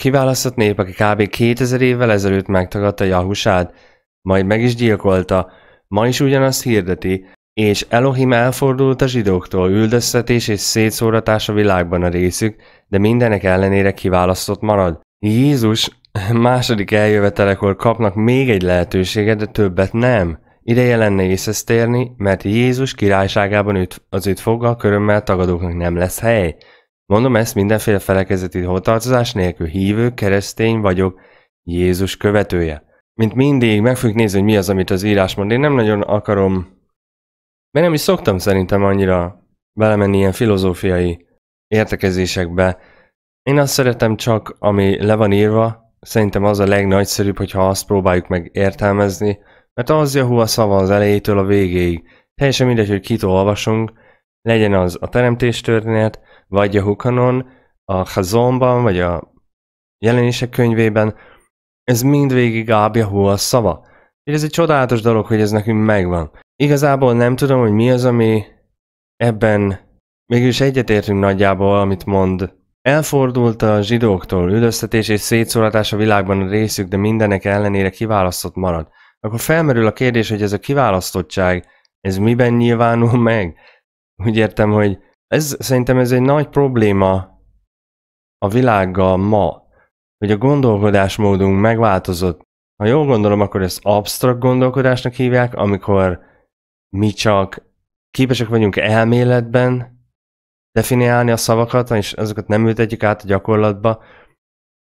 kiválasztott nép, aki kb. 2000 évvel ezelőtt megtagadta Jahusát, majd meg is gyilkolta, ma is ugyanazt hirdeti, és Elohim elfordult a zsidóktól, üldöztetés és szétszóratás a világban a részük, de mindenek ellenére kiválasztott marad. Jézus második eljövetelekor kapnak még egy lehetőséget, de többet nem. Ideje lenne észhez térni, mert Jézus királyságában őt, az őt foggal körömmel tagadóknak nem lesz hely. Mondom ezt mindenféle felekezeti hovatartozás nélkül hívő, keresztény vagyok, Jézus követője. Mint mindig, meg fogjuk nézni, hogy mi az, amit az írás mond. Én nem nagyon akarom, mert nem is szoktam szerintem annyira belemenni ilyen filozófiai értekezésekbe. Én azt szeretem csak, ami le van írva, szerintem az a legnagyszerűbb, hogyha azt próbáljuk meg értelmezni, mert az Jahu a szava az elejétől a végéig. Teljesen mindegy, hogy kit olvasunk, legyen az a teremtés történet, vagy a Hukanon, a Hazonban, vagy a jelenések könyvében, ez mind végig Ábjahu a szava. Ez egy csodálatos dolog, hogy ez nekünk megvan. Igazából nem tudom, hogy mi az, ami ebben mégis egyetértünk nagyjából, amit mond. Elfordult a zsidóktól, üldöztetés és szétszóratás a világban a részük, de mindenek ellenére kiválasztott marad. Akkor felmerül a kérdés, hogy ez a kiválasztottság, ez miben nyilvánul meg? Úgy értem, hogy ez szerintem ez egy nagy probléma a világgal ma, hogy a gondolkodásmódunk megváltozott. Ha jól gondolom, akkor ezt absztrakt gondolkodásnak hívják, amikor mi csak képesek vagyunk elméletben definiálni a szavakat, és azokat nem ültetjük át a gyakorlatba.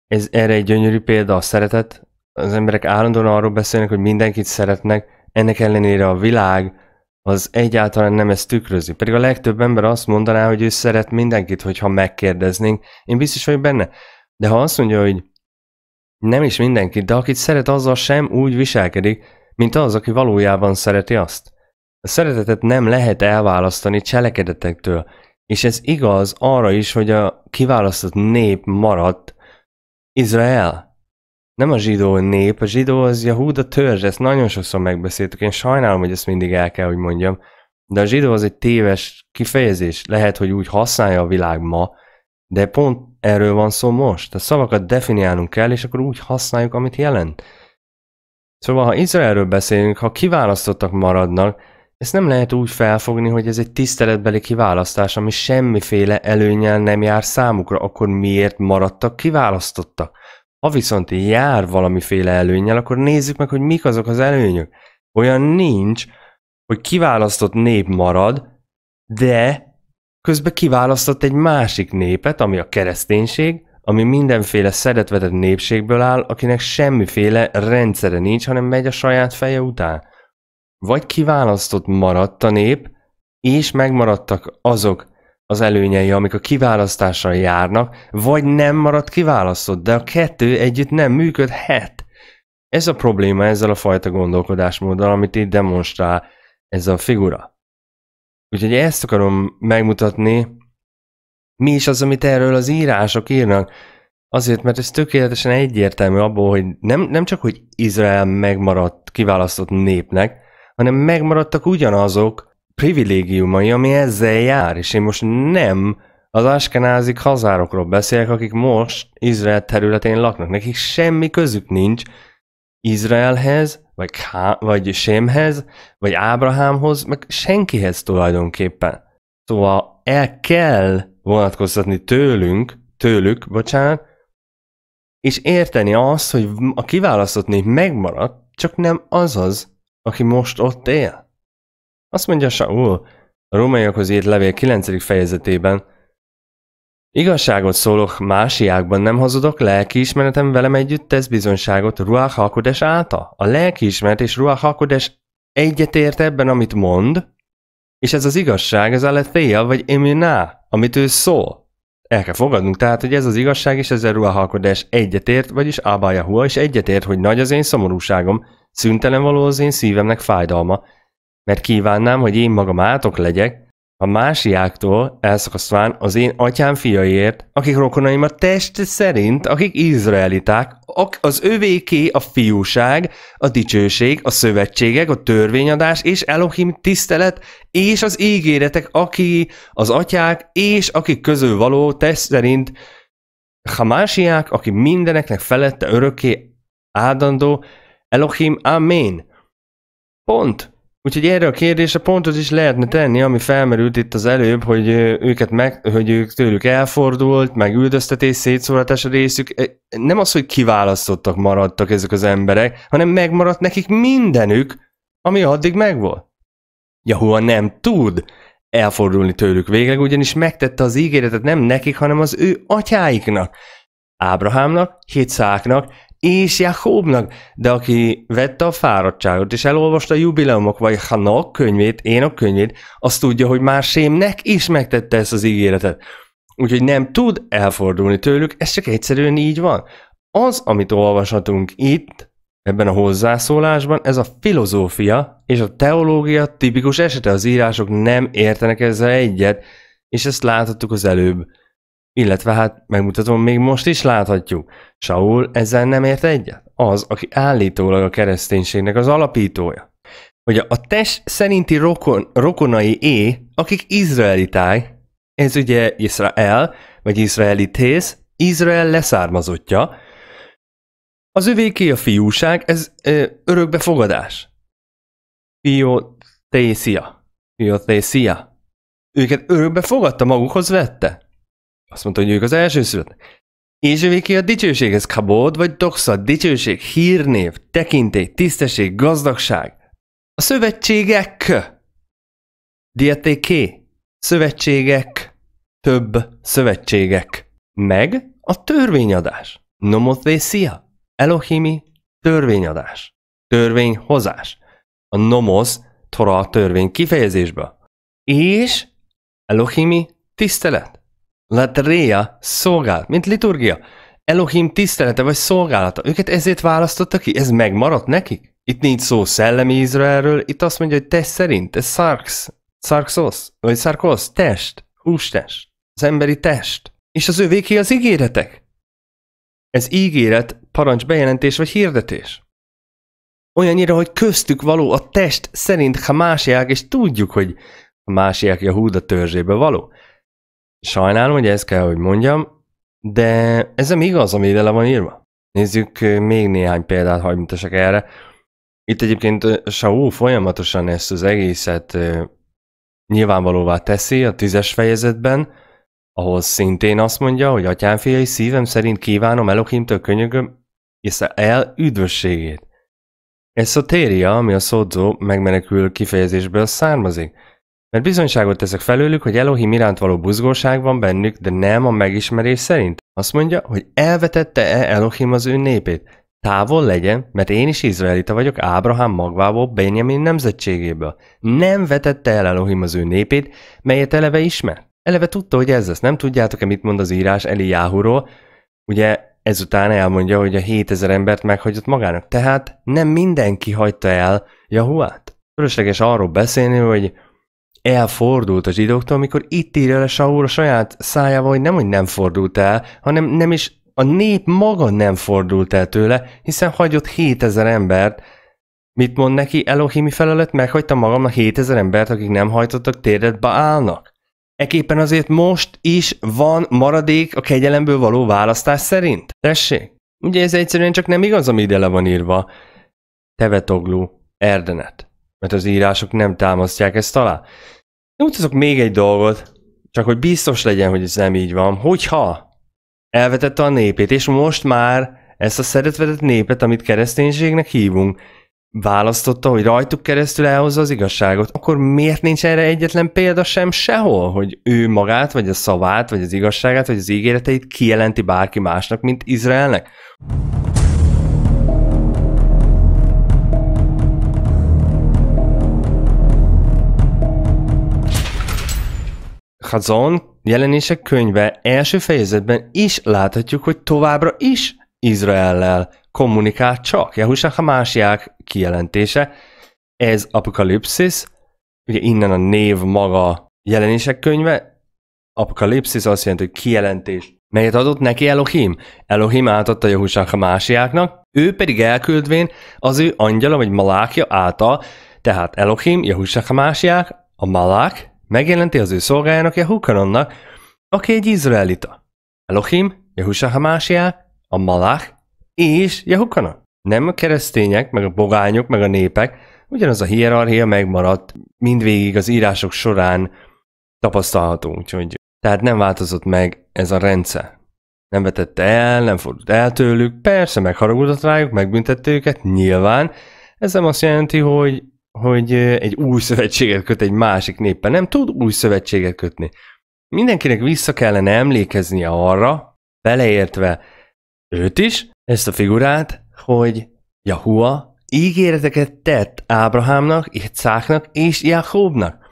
Ez erre egy gyönyörű példa a szeretet. Az emberek állandóan arról beszélnek, hogy mindenkit szeretnek, ennek ellenére a világ az egyáltalán nem ezt tükrözi. Pedig a legtöbb ember azt mondaná, hogy ő szeret mindenkit, hogyha megkérdeznénk. Én biztos vagyok benne. De ha azt mondja, hogy nem is mindenkit, de akit szeret, azzal sem úgy viselkedik, mint az, aki valójában szereti azt. A szeretetet nem lehet elválasztani cselekedetektől, és ez igaz arra is, hogy a kiválasztott nép maradt Izrael. Nem a zsidó nép, a zsidó az Jahuda törzs, ezt nagyon sokszor megbeszéltük, én sajnálom, hogy ezt mindig el kell, hogy mondjam, de a zsidó az egy téves kifejezés, lehet, hogy úgy használja a világ ma, de pont erről van szó most. A szavakat definiálnunk kell, és akkor úgy használjuk, amit jelent. Szóval, ha Izraelről beszélünk, ha kiválasztottak maradnak, ezt nem lehet úgy felfogni, hogy ez egy tiszteletbeli kiválasztás, ami semmiféle előnyel nem jár számukra, akkor miért maradtak kiválasztottak? Ha viszont jár valamiféle előnyel, akkor nézzük meg, hogy mik azok az előnyök. Olyan nincs, hogy kiválasztott nép marad, de közben kiválasztott egy másik népet, ami a kereszténység, ami mindenféle szeretvetett népségből áll, akinek semmiféle rendszere nincs, hanem megy a saját feje után. Vagy kiválasztott maradt a nép, és megmaradtak azok az előnyei, amik a kiválasztással járnak, vagy nem maradt kiválasztott, de a kettő együtt nem működhet. Ez a probléma ezzel a fajta gondolkodásmóddal, amit itt demonstrál ez a figura. Úgyhogy ezt akarom megmutatni, mi is az, amit erről az írások írnak. Azért, mert ez tökéletesen egyértelmű abból, hogy nem, nem csak, hogy Izrael megmaradt kiválasztott népnek, hanem megmaradtak ugyanazok privilégiumai, ami ezzel jár, és én most nem az askenázik hazárokról beszélek, akik most Izrael területén laknak. Nekik semmi közük nincs Izraelhez, vagy, Ká- vagy Sémhez, vagy Ábrahámhoz, meg senkihez tulajdonképpen. Szóval el kell vonatkoztatni tőlünk, tőlük, bocsánat, és érteni azt, hogy a kiválasztott nép megmaradt, csak nem az az, aki most ott él. Azt mondja Saul a rómaiakhoz írt levél 9. fejezetében, Igazságot szólok, másiákban nem hazudok, lelkiismeretem velem együtt tesz bizonyságot Ruach HaKodes által. A lelkiismeret és Ruach HaKodes egyetért ebben, amit mond, és ez az igazság, ez a lethéja, vagy eminá, amit ő szól. El kell fogadnunk tehát, hogy ez az igazság, és ezzel Ruach HaKodes egyetért, vagyis Abba is egyetért, hogy nagy az én szomorúságom, szüntelen való az én szívemnek fájdalma, mert kívánnám, hogy én magam átok legyek, a másiáktól elszakasztván az én atyám fiaiért, akik rokonaim a test szerint, akik izraeliták, az övéké a fiúság, a dicsőség, a szövetségek, a törvényadás és Elohim tisztelet, és az ígéretek, aki az atyák, és akik közül való test szerint Hamásiák, aki mindeneknek felette örökké áldandó, Elohim, Amen. Pont. Úgyhogy erre a kérdésre pontot is lehetne tenni, ami felmerült itt az előbb, hogy őket meg, hogy ők tőlük elfordult, meg üldöztetés, szétszóratás a részük. Nem az, hogy kiválasztottak maradtak ezek az emberek, hanem megmaradt nekik mindenük, ami addig megvolt. Jahua nem tud elfordulni tőlük végleg, ugyanis megtette az ígéretet nem nekik, hanem az ő atyáiknak. Ábrahámnak, Hitszáknak és Jakobnak, de aki vette a fáradtságot és elolvasta a jubileumok vagy Hanok könyvét, Énok könyvét, az tudja, hogy már Sémnek is megtette ezt az ígéretet. Úgyhogy nem tud elfordulni tőlük, ez csak egyszerűen így van. Az, amit olvashatunk itt, ebben a hozzászólásban, ez a filozófia és a teológia tipikus esete. Az írások nem értenek ezzel egyet, és ezt láthattuk az előbb. Illetve hát megmutatom, még most is láthatjuk. Saul ezzel nem ért egyet. Az, aki állítólag a kereszténységnek az alapítója. Hogy a test szerinti rokon, rokonai é, akik izraelitáj, ez ugye Izrael, vagy izraelitész, Izrael leszármazottja, az övéké a fiúság, ez ö, örökbefogadás. Fiotészia. Fiotészia. Őket örökbe fogadta, magukhoz vette. Azt mondta, hogy ők az első születnek. És övéké a dicsőség, ez kabod vagy doxa, dicsőség, hírnév, tekintély, tisztesség, gazdagság. A szövetségek. Diatéké. Szövetségek. Több szövetségek. Meg a törvényadás. Nomothészia. Elohimi törvényadás, törvényhozás, a nomos, Tora a törvény kifejezésbe, és Elohimi tisztelet, latreia szolgálat, mint liturgia, Elohim tisztelete vagy szolgálata, őket ezért választotta ki, ez megmaradt nekik? Itt nincs szó szellemi Izraelről, itt azt mondja, hogy test szerint, ez szarx, szarxos, vagy szarkosz, test, hústest, az emberi test. És az övéké az ígéretek. Ez ígéret, parancs, bejelentés vagy hirdetés. Olyannyira, hogy köztük való a test szerint Hamásiák, és tudjuk, hogy a másiák Jahúda törzsébe való. Sajnálom, hogy ezt kell, hogy mondjam, de ez nem igaz, ami ide le van írva. Nézzük még néhány példát, hagyj mutasak erre. Itt egyébként Saul folyamatosan ezt az egészet nyilvánvalóvá teszi a tízes fejezetben, ahol szintén azt mondja, hogy atyám fiai szívem szerint kívánom Elohimtől könyögöm és el üdvösségét. Eszotéria, ami a szódzó megmenekül kifejezésből származik, mert bizonyságot teszek felőlük, hogy Elohim iránt való buzgóság van bennük, de nem a megismerés szerint. Azt mondja, hogy elvetette-e Elohim az ő népét. Távol legyen, mert én is izraelita vagyok Ábrahám magvából, Benjamin nemzetségéből. Nem vetette el Elohim az ő népét, melyet eleve ismer. Eleve tudta, hogy ez lesz. Nem tudjátok-e, mit mond az írás Eliáhuról? Ugye ezután elmondja, hogy a 7000 embert meghagyott magának. Tehát nem mindenki hagyta el Jahuát. Fölösleges arról beszélni, hogy elfordult a zsidóktól, amikor itt írja le Saul a saját szájával, hogy nem, hogy nem fordult el, hanem nem is a nép maga nem fordult el tőle, hiszen hagyott 7000 embert. Mit mond neki Elohimi felelet? Meghagyta magam a 7000 embert, akik nem hajtottak térdet beállnak. Eképpen azért most is van maradék a kegyelemből való választás szerint? Tessék? Ugye ez egyszerűen csak nem igaz, ami ide le van írva. Tevetoglu, Erdenet. Mert az írások nem támasztják ezt alá. Mutatok még egy dolgot, csak hogy biztos legyen, hogy ez nem így van. Hogyha elvetette a népét, és most már ezt a szeretvetett népet, amit kereszténységnek hívunk, választotta, hogy rajtuk keresztül elhozza az igazságot, akkor miért nincs erre egyetlen példa sem sehol, hogy ő magát, vagy a szavát, vagy az igazságát, vagy az ígéreteit kijelenti bárki másnak, mint Izraelnek? Hazon jelenések könyve első fejezetben is láthatjuk, hogy továbbra is Izraellel kommunikál csak. Jehusha Hamásiák kijelentése, ez apokalipszis, ugye innen a név maga jelenések könyve, apokalipszis azt jelenti, hogy kijelentés, melyet adott neki Elohim. Elohim átadta Jehusha Hamásiáknak, ő pedig elküldvén az ő angyala vagy malákja által, tehát Elohim, Jehusha Hamásiák, a malák megjelenti az ő szolgájának Jehukanonnak, aki egy izraelita. Elohim Jehusha Hamásiá, a Malach és Jehukana. Nem a keresztények, meg a bogányok, meg a népek, ugyanaz a hierarchia megmaradt mindvégig az írások során tapasztalható, úgyhogy tehát nem változott meg ez a rendszer. Nem vetette el, nem fordult el tőlük, persze megharagudott rájuk, megbüntette őket, nyilván. Ez nem azt jelenti, hogy, hogy egy új szövetséget köt egy másik néppel. Nem tud új szövetséget kötni. Mindenkinek vissza kellene emlékeznie arra, beleértve őt is, ezt a figurát, hogy Jahua ígéreteket tett Ábrahámnak, Icáknak és Jakobnak.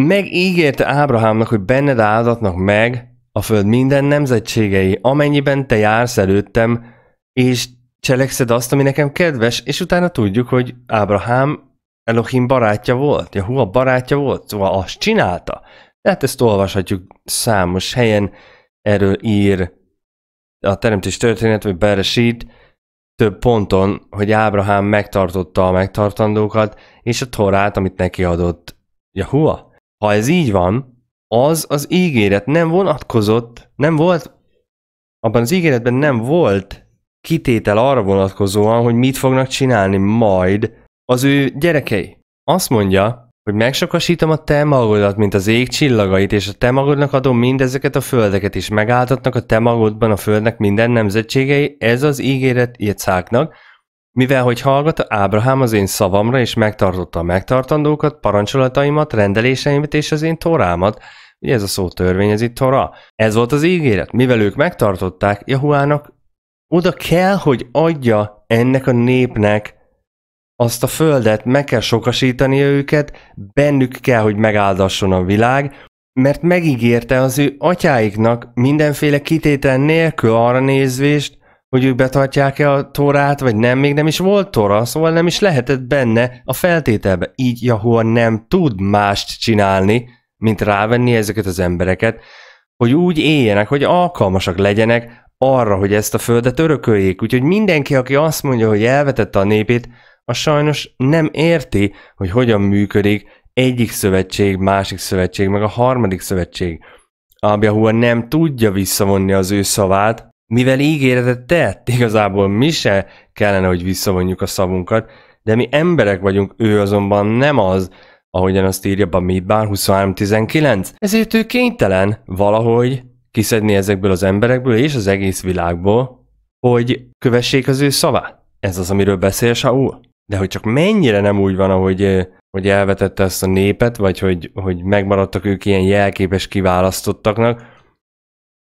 Megígérte Ábrahámnak, hogy benned áldatnak meg a föld minden nemzetségei, amennyiben te jársz előttem, és cselekszed azt, ami nekem kedves, és utána tudjuk, hogy Ábrahám Elohim barátja volt, Jahua barátja volt, szóval azt csinálta. Tehát ezt olvashatjuk számos helyen, erről ír a teremtés történet, vagy Beresít, több ponton, hogy Ábrahám megtartotta a megtartandókat, és a torát, amit neki adott Jahua. Ha ez így van, az az ígéret nem vonatkozott, nem volt, abban az ígéretben nem volt kitétel arra vonatkozóan, hogy mit fognak csinálni majd az ő gyerekei. Azt mondja, hogy megsokasítom a te magodat, mint az ég csillagait, és a te magodnak adom mindezeket a földeket, és megáltatnak a te magodban a földnek minden nemzetségei, ez az ígéret Icáknak, mivel hogy hallgatta Ábrahám az én szavamra, és megtartotta a megtartandókat, parancsolataimat, rendeléseimet és az én torámat, ugye ez a szó törvény, ez itt Tora. Ez volt az ígéret. Mivel ők megtartották, Jahuának oda kell, hogy adja ennek a népnek azt a földet, meg kell sokasítani őket, bennük kell, hogy megáldasson a világ, mert megígérte az ő atyáiknak mindenféle kitétel nélkül arra nézvést, hogy ők betartják-e a torát, vagy nem, még nem is volt tora, szóval nem is lehetett benne a feltételbe. Így Jahua nem tud mást csinálni, mint rávenni ezeket az embereket, hogy úgy éljenek, hogy alkalmasak legyenek arra, hogy ezt a földet örököljék. Úgyhogy mindenki, aki azt mondja, hogy elvetette a népét, az sajnos nem érti, hogy hogyan működik egyik szövetség, másik szövetség, meg a harmadik szövetség. Abjahua nem tudja visszavonni az ő szavát, mivel ígéretet tett, igazából mi se kellene, hogy visszavonjuk a szavunkat, de mi emberek vagyunk, ő azonban nem az, ahogyan azt írja Bamidbán 23.19. Ezért ő kénytelen valahogy kiszedni ezekből az emberekből és az egész világból, hogy kövessék az ő szavát. Ez az, amiről beszél Saul. De hogy csak mennyire nem úgy van, ahogy, hogy elvetette ezt a népet, vagy hogy, hogy megmaradtak ők ilyen jelképes kiválasztottaknak,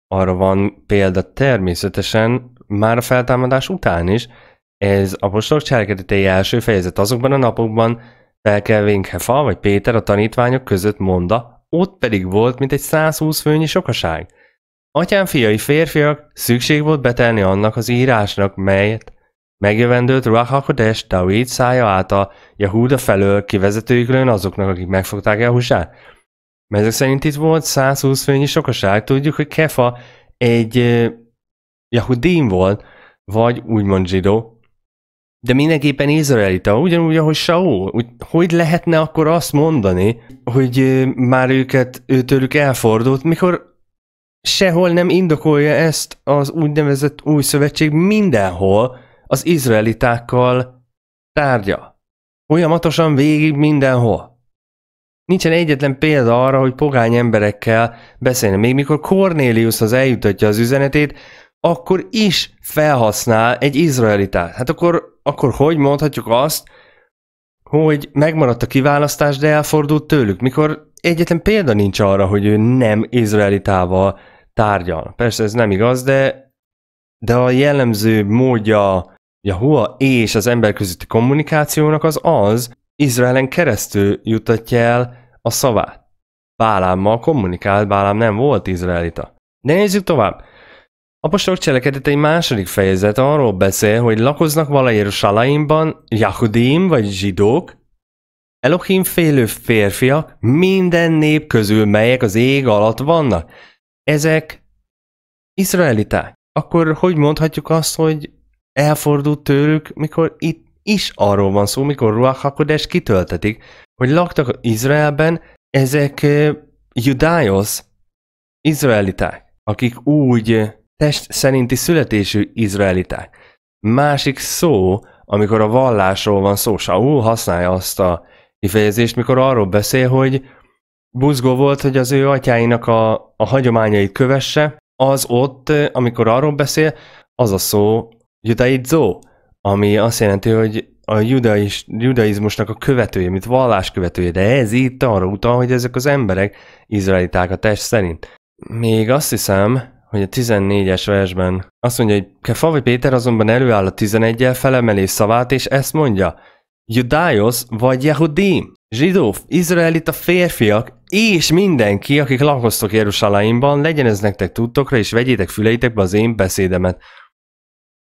arra van példa természetesen már a feltámadás után is. Ez apostolok cselekedetei első fejezet azokban a napokban felkelvénk Hefa vagy Péter a tanítványok között monda, ott pedig volt, mint egy 120 főnyi sokaság. Atyám fiai férfiak, szükség volt betelni annak az írásnak, melyet megjövendőt Ruach HaKodesh David szája által Jehuda felől kivezetőiklőn azoknak, akik megfogták Jehusát. Mert ezek szerint itt volt 120 főnyi sokaság, tudjuk, hogy Kefa egy uh, Jehudim volt, vagy úgymond zsidó, de mindenképpen izraelita, ugyanúgy, ahogy Saul. Úgy, hogy lehetne akkor azt mondani, hogy már őket, őtőlük elfordult, mikor sehol nem indokolja ezt az úgynevezett új szövetség mindenhol az izraelitákkal tárgya. Folyamatosan végig mindenhol. Nincsen egyetlen példa arra, hogy pogány emberekkel beszélni. Még mikor Cornélius az eljutatja az üzenetét, akkor is felhasznál egy izraelitát. Hát akkor akkor hogy mondhatjuk azt, hogy megmaradt a kiválasztás, de elfordult tőlük, mikor egyetlen példa nincs arra, hogy ő nem izraelitával tárgyal. Persze ez nem igaz, de, de a jellemző módja Jahua és az ember közötti kommunikációnak az az, Izraelen keresztül jutatja el a szavát. Bálámmal kommunikált, Bálám nem volt izraelita. De nézzük tovább. Apostolok cselekedetei második fejezet arról beszél, hogy lakoznak vala Jerusaleimban Jahudim vagy zsidók, Elohim félő férfiak minden nép közül, melyek az ég alatt vannak. Ezek izraeliták. Akkor hogy mondhatjuk azt, hogy elfordult tőlük, mikor itt is arról van szó, mikor Ruach HaKodesh kitöltetik, hogy laktak Izraelben ezek uh, judájos, izraeliták, akik úgy test szerinti születésű izraeliták. Másik szó, amikor a vallásról van szó, Saul használja azt a kifejezést, mikor arról beszél, hogy buzgó volt, hogy az ő atyáinak a, a hagyományait kövesse, az ott, amikor arról beszél, az a szó judaidzó, ami azt jelenti, hogy a judais, judaizmusnak a követője, mint vallás követője, de ez itt arra utal, hogy ezek az emberek izraeliták a test szerint. Még azt hiszem, hogy a 14-es versben azt mondja, hogy Kefavi Péter azonban előáll a 11-el, felemeli szavát, és ezt mondja, Judaios vagy Jehudim, zsidó, izraelita férfiak, és mindenki, akik lakoztok Jeruzsálemban, legyen ez nektek tudtokra, és vegyétek füleitekbe az én beszédemet.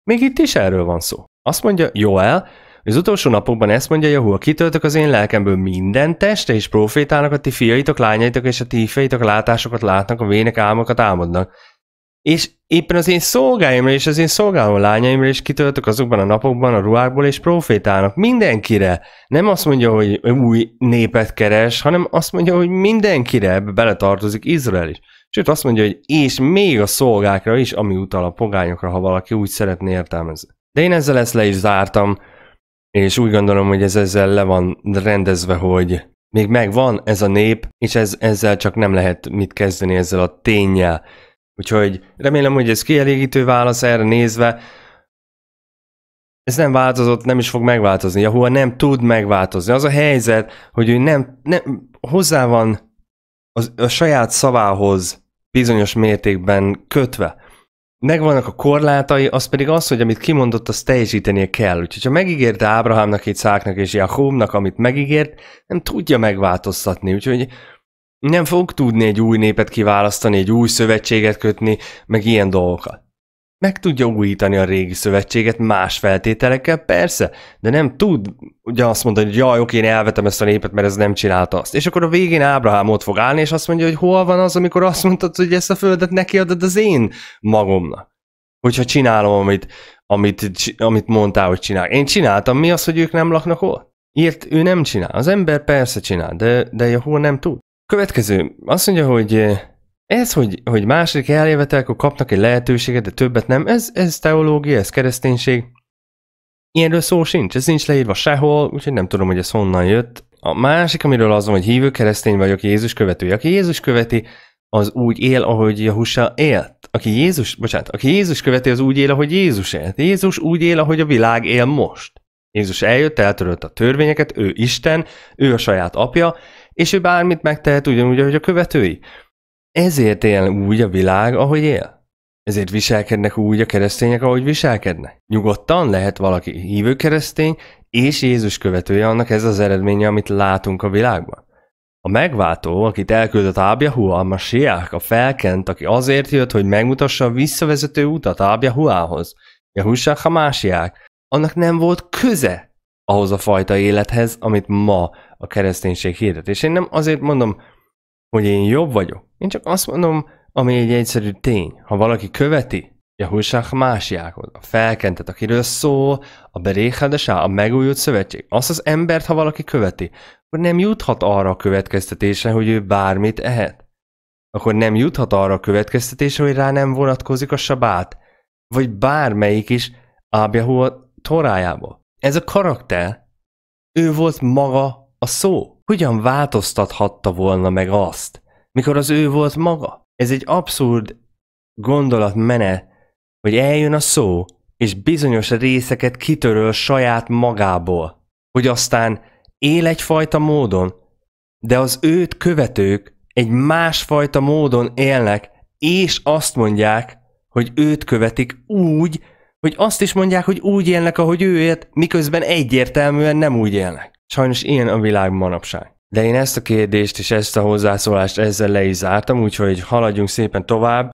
Még itt is erről van szó. Azt mondja Joel, az utolsó napokban ezt mondja Jahua, kitöltök az én lelkemből minden teste, és profétálnak a ti fiaitok, lányaitok és a ti fiaitok látásokat látnak, a vének álmokat álmodnak. És éppen az én szolgáimra és az én szolgáló lányaimra is kitöltök azokban a napokban a ruhákból és profétálnak mindenkire. Nem azt mondja, hogy új népet keres, hanem azt mondja, hogy mindenkire ebbe beletartozik Izrael is. Sőt azt mondja, hogy és még a szolgákra is, ami utal a pogányokra, ha valaki úgy szeretné értelmezni. De én ezzel ezt le is zártam, és úgy gondolom, hogy ez ezzel le van rendezve, hogy még megvan ez a nép, és ez, ezzel csak nem lehet mit kezdeni ezzel a tényel. Úgyhogy remélem, hogy ez kielégítő válasz erre nézve. Ez nem változott, nem is fog megváltozni. Jahua nem tud megváltozni. Az a helyzet, hogy ő nem, nem hozzá van az, a saját szavához bizonyos mértékben kötve megvannak a korlátai, az pedig az, hogy amit kimondott, azt teljesítenie kell. Úgyhogy ha megígérte Ábrahámnak, Száknak és Jakobnak, amit megígért, nem tudja megváltoztatni. Úgyhogy nem fog tudni egy új népet kiválasztani, egy új szövetséget kötni, meg ilyen dolgokat. Meg tudja újítani a régi szövetséget más feltételekkel, persze, de nem tud ugye azt mondani, hogy jaj, oké, én elvetem ezt a népet, mert ez nem csinálta azt. És akkor a végén Ábrahám ott fog állni, és azt mondja, hogy hol van az, amikor azt mondtad, hogy ezt a földet neki adod az én magomnak. Hogyha csinálom, amit, amit, amit mondtál, hogy csinál. Én csináltam, mi az, hogy ők nem laknak ott? Ilyet ő nem csinál. Az ember persze csinál, de, de Jahó nem tud. Következő, azt mondja, hogy ez, hogy, hogy második eljövetelkor kapnak egy lehetőséget, de többet nem, ez, ez teológia, ez kereszténység. Ilyenről szó sincs, ez nincs leírva sehol, úgyhogy nem tudom, hogy ez honnan jött. A másik, amiről az hogy hívő keresztény vagyok, Jézus követője. Aki Jézus követi, az úgy él, ahogy Jahusa élt. Aki Jézus, bocsánat, aki Jézus követi, az úgy él, ahogy Jézus élt. Jézus úgy él, ahogy a világ él most. Jézus eljött, eltörölt a törvényeket, ő Isten, ő a saját apja, és ő bármit megtehet ugyanúgy, ahogy a követői. Ezért él úgy a világ, ahogy él. Ezért viselkednek úgy a keresztények, ahogy viselkednek. Nyugodtan lehet valaki hívő keresztény, és Jézus követője, annak ez az eredménye, amit látunk a világban. A megváltó, akit elküldött Ábjahua, a Masiák, a felkent, aki azért jött, hogy megmutassa a visszavezető utat Ábjahuához, Jahussák a másiák, annak nem volt köze ahhoz a fajta élethez, amit ma a kereszténység hirdet. És én nem azért mondom, hogy én jobb vagyok. Én csak azt mondom, ami egy egyszerű tény. Ha valaki követi Jahushach másiákhoz, a felkentet, akiről szól a Beréhadesá, a megújult szövetség, azt az embert, ha valaki követi, akkor nem juthat arra a következtetésre, hogy ő bármit ehet. Akkor nem juthat arra a következtetésre, hogy rá nem vonatkozik a sabát, vagy bármelyik is Ábjahu a torájából. Ez a karakter, ő volt maga a szó. Hogyan változtathatta volna meg azt, mikor az ő volt maga? Ez egy abszurd gondolatmenet, hogy eljön a szó, és bizonyos részeket kitöröl saját magából, hogy aztán él egyfajta módon, de az őt követők egy másfajta módon élnek, és azt mondják, hogy őt követik úgy, hogy azt is mondják, hogy úgy élnek, ahogy ő élt, miközben egyértelműen nem úgy élnek. Sajnos ilyen a világ manapság. De én ezt a kérdést és ezt a hozzászólást ezzel le is zártam, úgyhogy haladjunk szépen tovább.